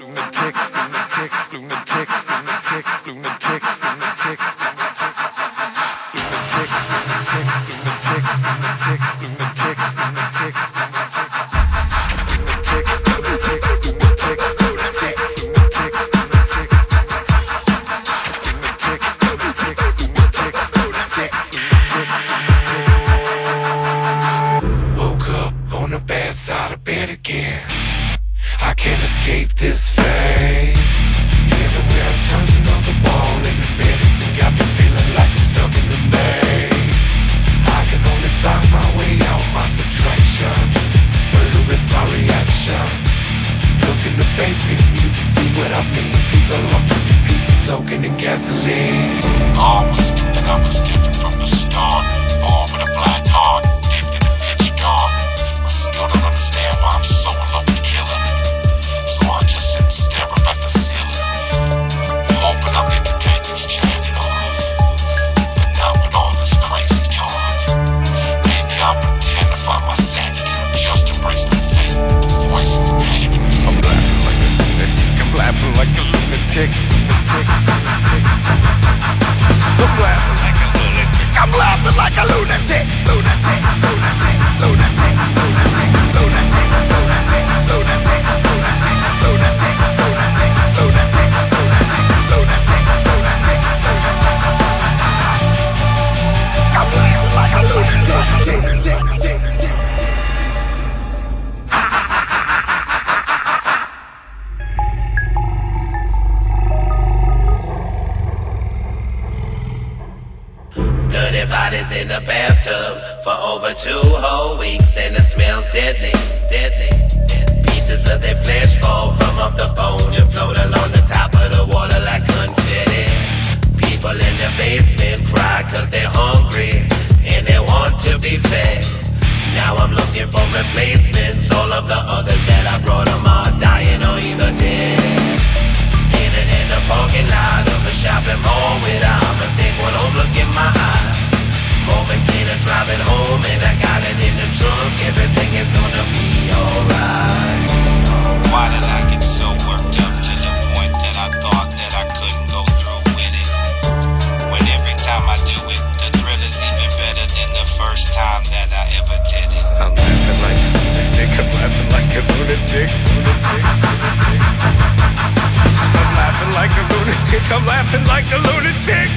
lunatic, lunatic, lunatic, lunatic, lunatic, lunatic, side of bed again. I can't escape this fate. Everywhere I turn another wall in the medicine got me feeling like I'm stuck in the maze. I can only find my way out by subtraction. Murder is my reaction. Look in the basement, you can see what I mean. People in pieces soaking in gasoline. Always knew that I was different lunatic. I'm laughing like a lunatic. I'm laughing like a. Lunatic, lunatic, Dirty bodies in the bathtub for over two whole weeks, and it smells deadly, deadly. Pieces of their flesh fall from off the bone and float along the top of the water like confetti. People in the basement cry cause they're hungry and they want to be fed. Now I'm looking for replacements. All of the others that I brought them are dying or either dead. Standing in the parking lot of a shopping mall with later driving home and I got it in the trunk. Everything is gonna be alright. Why did I get so worked up to the point that I thought that I couldn't go through with it? When every time I do it, the thrill is even better than the first time that I ever did it. I'm laughing like a lunatic. I'm laughing like a lunatic. lunatic. I'm laughing like a lunatic. I'm laughing like a lunatic. Lunatic.